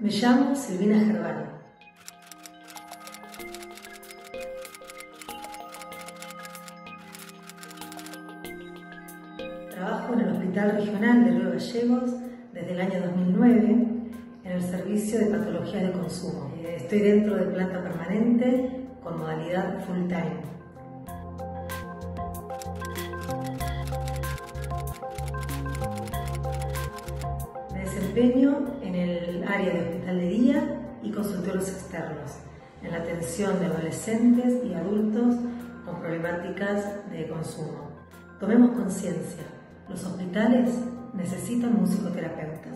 Me llamo Silvina Gerván. Trabajo en el Hospital Regional de Río Gallegos desde el año 2009 en el servicio de patología de consumo. Estoy dentro de planta permanente con modalidad full time. Desempeño en el área de hospital de día y consultorios externos, en la atención de adolescentes y adultos con problemáticas de consumo. Tomemos conciencia, los hospitales necesitan un psicoterapeuta.